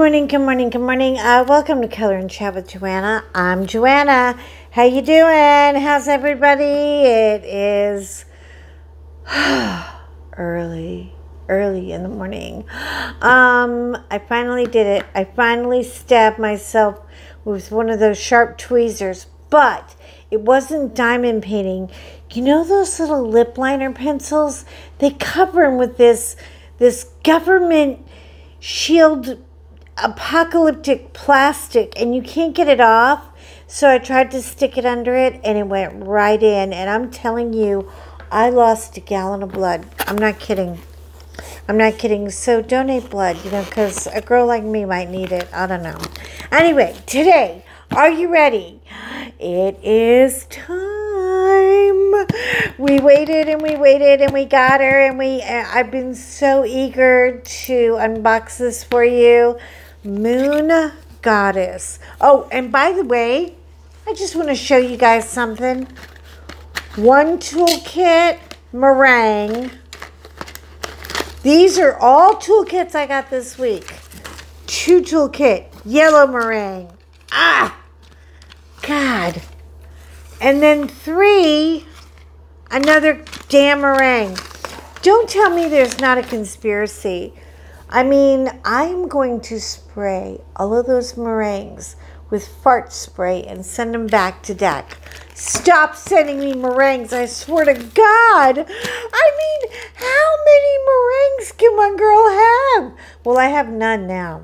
morning, good morning, good morning. Uh, welcome to Color and Chat with Joanna. I'm Joanna. How you doing? How's everybody? It is early, early in the morning. Um, I finally did it. I finally stabbed myself with one of those sharp tweezers, but it wasn't diamond painting. You know those little lip liner pencils? They cover them with this this government shield apocalyptic plastic and you can't get it off. So I tried to stick it under it and it went right in. And I'm telling you, I lost a gallon of blood. I'm not kidding. I'm not kidding. So donate blood, you know, because a girl like me might need it. I don't know. Anyway, today, are you ready? It is time. We waited and we waited and we got her and we uh, I've been so eager to unbox this for you. Moon Goddess. Oh, and by the way, I just want to show you guys something. One toolkit meringue. These are all toolkits I got this week. Two toolkit, yellow meringue. Ah, God. And then three, another damn meringue. Don't tell me there's not a conspiracy. I mean, I'm going to spray all of those meringues with fart spray and send them back to DAC. Stop sending me meringues, I swear to God. I mean, how many meringues can one girl have? Well, I have none now.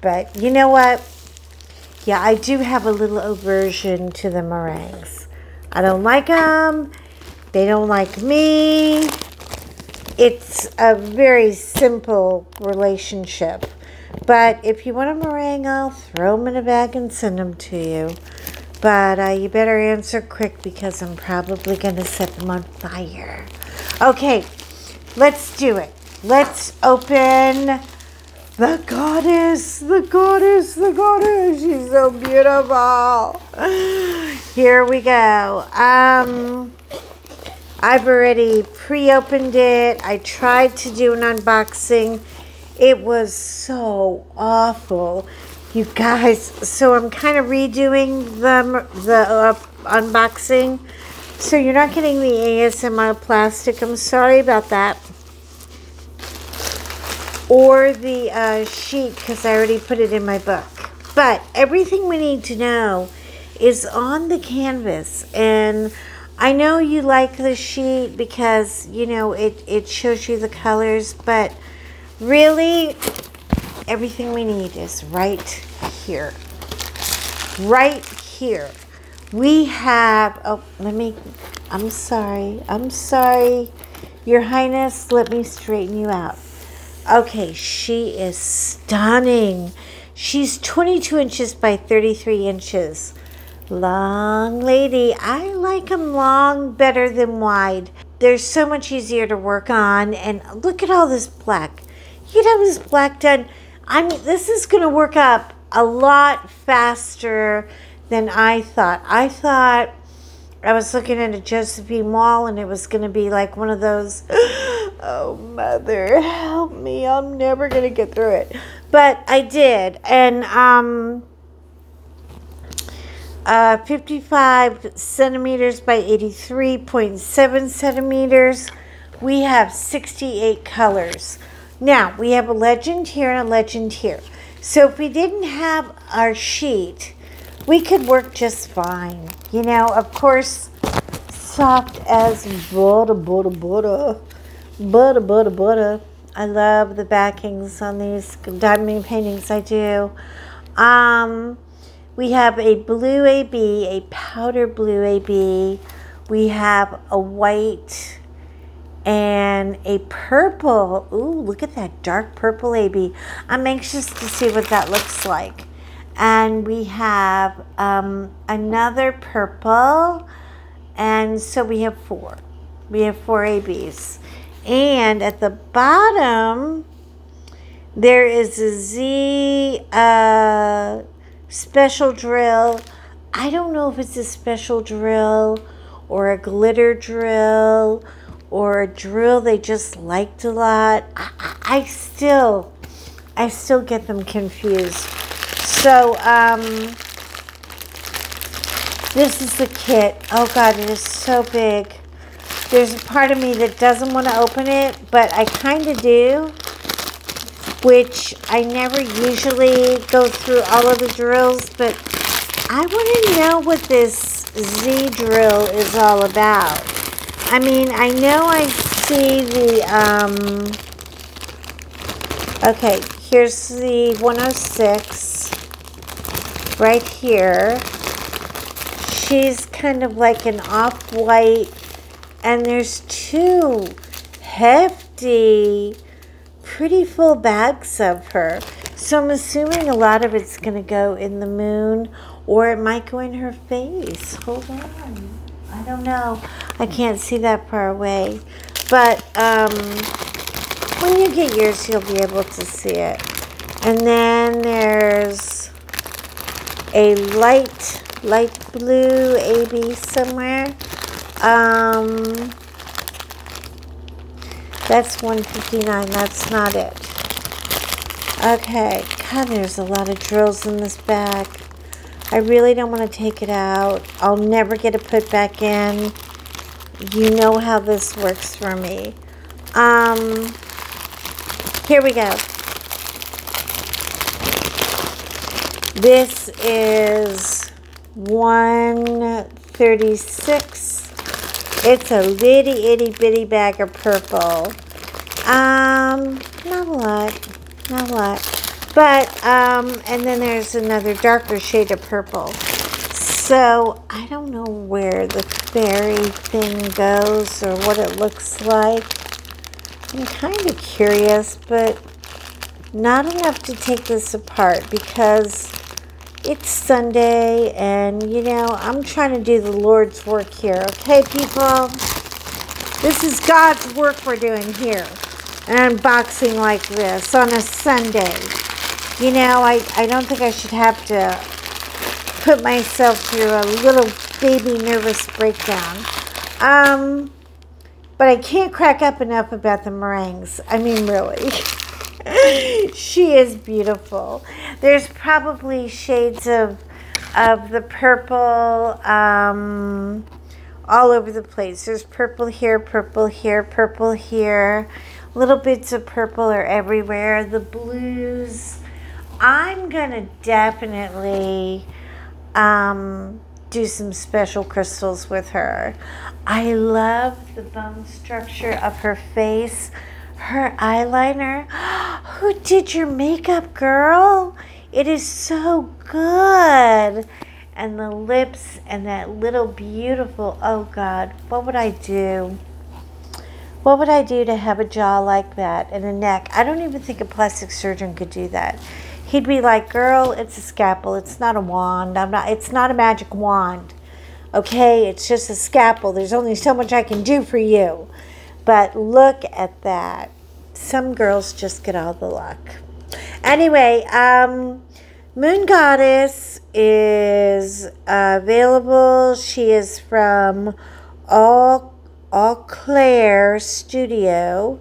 But you know what? Yeah, I do have a little aversion to the meringues. I don't like them. They don't like me it's a very simple relationship. But if you want a meringue, I'll throw them in a bag and send them to you. But uh, you better answer quick because I'm probably going to set them on fire. Okay, let's do it. Let's open the goddess, the goddess, the goddess. She's so beautiful. Here we go. Um, I've already pre-opened it. I tried to do an unboxing. It was so awful. You guys, so I'm kind of redoing the, the uh, unboxing. So you're not getting the ASMR plastic. I'm sorry about that. Or the uh, sheet because I already put it in my book. But everything we need to know is on the canvas. And I know you like the sheet because, you know, it, it shows you the colors, but really, everything we need is right here. Right here. We have, oh, let me, I'm sorry, I'm sorry. Your Highness, let me straighten you out. Okay, she is stunning. She's 22 inches by 33 inches. Long lady. I like them long better than wide. They're so much easier to work on. And look at all this black. You have this black done. I mean, this is going to work up a lot faster than I thought. I thought I was looking at a Josephine Wall and it was going to be like one of those, oh, mother, help me. I'm never going to get through it. But I did. And, um, uh, 55 centimeters by 83.7 centimeters. We have 68 colors. Now, we have a legend here and a legend here. So if we didn't have our sheet, we could work just fine. You know, of course, soft as butter, butter, butter, butter, butter, butter. I love the backings on these diamond paintings. I do. Um, we have a blue AB, a powder blue AB. We have a white and a purple. Ooh, look at that dark purple AB. I'm anxious to see what that looks like. And we have um, another purple. And so we have four. We have four ABs. And at the bottom, there is a Z uh, special drill. I don't know if it's a special drill or a glitter drill or a drill they just liked a lot. I, I still, I still get them confused. So, um, this is the kit. Oh God, it is so big. There's a part of me that doesn't want to open it, but I kind of do, which I never usually go through all of the drills, but I want to know what this Z drill is all about. I mean, I know I see the, um, okay, here's the 106 right here. She's kind of like an off-white, and there's two hefty, pretty full bags of her. So I'm assuming a lot of it's going to go in the moon, or it might go in her face. Hold on. I don't know. I can't see that far away. But um, when you get yours, you'll be able to see it. And then there's a light, light blue AB somewhere. Um, that's 159. That's not it. Okay. God, there's a lot of drills in this bag. I really don't want to take it out. I'll never get it put back in. You know how this works for me. Um, here we go. This is 136. It's a litty itty bitty bag of purple. Um, not a lot. Not a lot. But, um, and then there's another darker shade of purple. So, I don't know where the fairy thing goes or what it looks like. I'm kind of curious, but not enough to take this apart because it's Sunday and, you know, I'm trying to do the Lord's work here. Okay, people? This is God's work we're doing here. An unboxing like this on a Sunday. You know, I, I don't think I should have to put myself through a little baby nervous breakdown. Um, but I can't crack up enough about the meringues. I mean, really. she is beautiful. There's probably shades of of the purple um, all over the place. There's purple here, purple here, purple here. Little bits of purple are everywhere. The blues, I'm going to definitely um, do some special crystals with her. I love the bone structure of her face. Her eyeliner. Who did your makeup, girl? It is so good. And the lips and that little beautiful, oh God, what would I do? What would I do to have a jaw like that and a neck? I don't even think a plastic surgeon could do that he'd be like, "Girl, it's a scalpel. It's not a wand. I'm not. It's not a magic wand. Okay, it's just a scalpel. There's only so much I can do for you." But look at that. Some girls just get all the luck. Anyway, um, Moon Goddess is uh, available. She is from All Auclair Studio.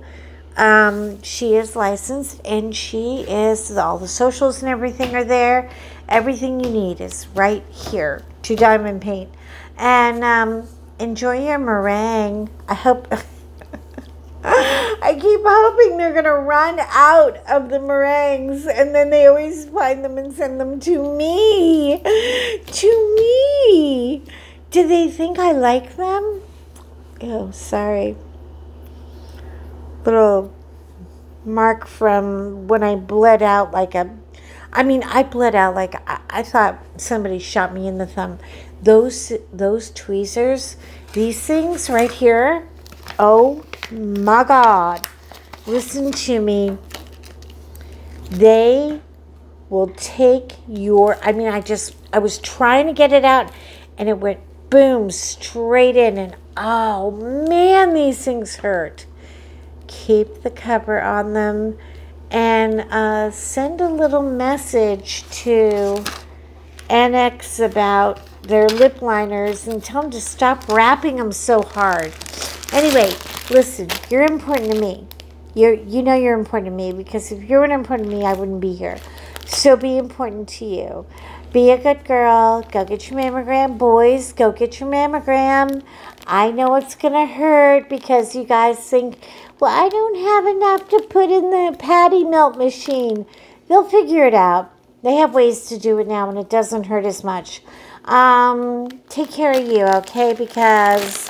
Um, she is licensed and she is, all the socials and everything are there. Everything you need is right here to Diamond Paint. And um, enjoy your meringue. I hope. I keep hoping they're going to run out of the meringues and then they always find them and send them to me. To me. Do they think I like them? Oh, sorry little mark from when I bled out like a I mean I bled out like I, I thought somebody shot me in the thumb. Those those tweezers, these things right here, oh my god. Listen to me. They will take your I mean I just I was trying to get it out and it went boom straight in and oh man these things hurt keep the cover on them, and uh, send a little message to NYX about their lip liners and tell them to stop wrapping them so hard. Anyway, listen, you're important to me. You're, you know you're important to me because if you weren't important to me, I wouldn't be here. So be important to you. Be a good girl. Go get your mammogram. Boys, go get your mammogram. I know it's going to hurt because you guys think, well, I don't have enough to put in the patty melt machine. They'll figure it out. They have ways to do it now and it doesn't hurt as much. Um, take care of you, okay? Because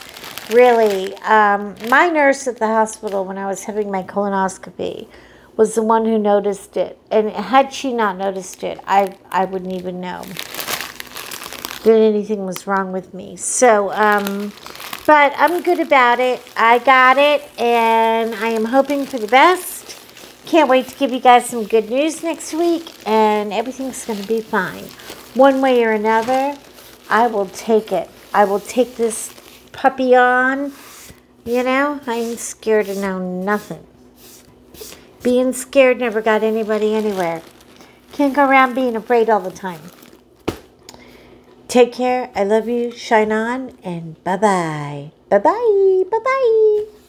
really, um, my nurse at the hospital when I was having my colonoscopy was the one who noticed it. And had she not noticed it, I, I wouldn't even know that anything was wrong with me. So, um, but I'm good about it. I got it, and I am hoping for the best. Can't wait to give you guys some good news next week, and everything's going to be fine. One way or another, I will take it. I will take this puppy on. You know, I'm scared to know nothing. Being scared never got anybody anywhere. Can't go around being afraid all the time. Take care. I love you. Shine on. And bye bye. Bye bye. Bye bye.